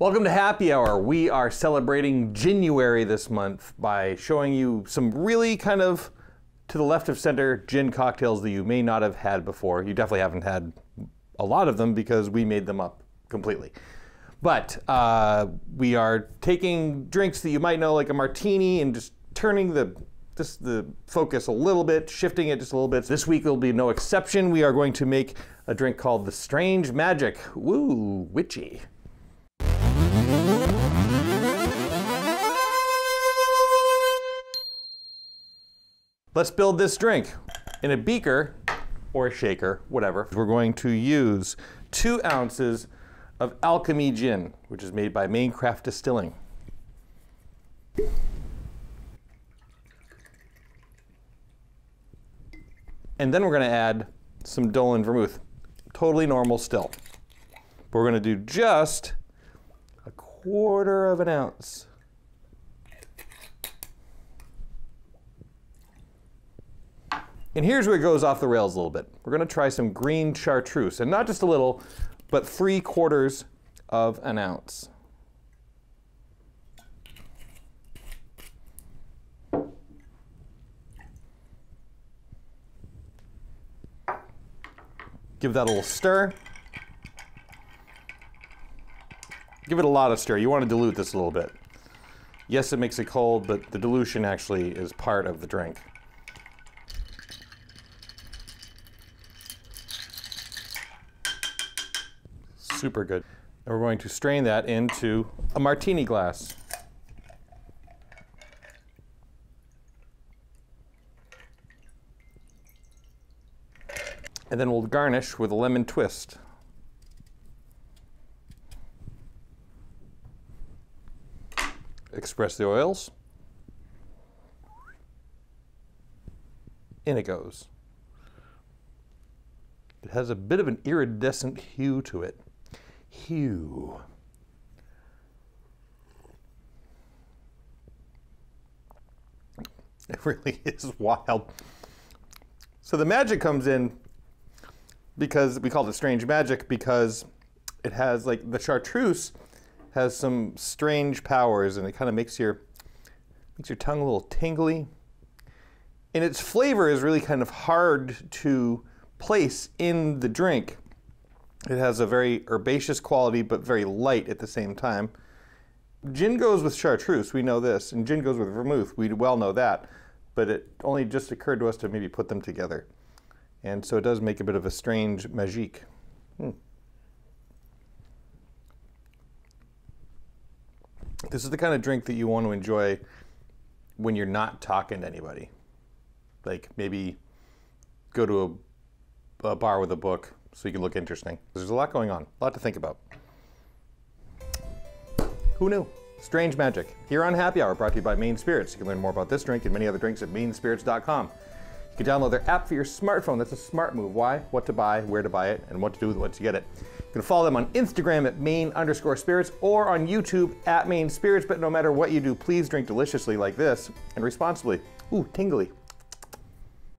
Welcome to Happy Hour. We are celebrating January this month by showing you some really kind of to the left of center gin cocktails that you may not have had before. You definitely haven't had a lot of them because we made them up completely. But uh, we are taking drinks that you might know, like a martini, and just turning the just the focus a little bit, shifting it just a little bit. This week will be no exception. We are going to make a drink called the Strange Magic. Woo, witchy. Let's build this drink. In a beaker or a shaker, whatever, we're going to use two ounces of Alchemy Gin, which is made by Maine Craft Distilling. And then we're going to add some Dolin Vermouth. Totally normal still. But we're going to do just a quarter of an ounce. And here's where it goes off the rails a little bit. We're going to try some green chartreuse, and not just a little, but three quarters of an ounce. Give that a little stir. Give it a lot of stir. You want to dilute this a little bit. Yes, it makes it cold, but the dilution actually is part of the drink. Super good. And we're going to strain that into a martini glass. And then we'll garnish with a lemon twist. Express the oils. In it goes. It has a bit of an iridescent hue to it. Hue. It really is wild. So the magic comes in because we call it strange magic because it has like the chartreuse has some strange powers and it kind of makes your makes your tongue a little tingly. And its flavor is really kind of hard to place in the drink. It has a very herbaceous quality but very light at the same time. Gin goes with chartreuse, we know this, and gin goes with vermouth, we well know that, but it only just occurred to us to maybe put them together. And so it does make a bit of a strange magique. Hmm. This is the kind of drink that you want to enjoy when you're not talking to anybody. Like maybe go to a, a bar with a book so you can look interesting. There's a lot going on, a lot to think about. Who knew? Strange Magic, here on Happy Hour, brought to you by Maine Spirits. You can learn more about this drink and many other drinks at mainespirits.com. You can download their app for your smartphone. That's a smart move. Why? What to buy, where to buy it, and what to do once you get it. You can follow them on Instagram at maine underscore spirits or on YouTube at Maine Spirits. But no matter what you do, please drink deliciously like this and responsibly. Ooh, tingly.